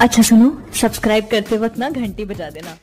अच्छा सुनो सब्सक्राइब करते वक्त ना घंटी बजा देना।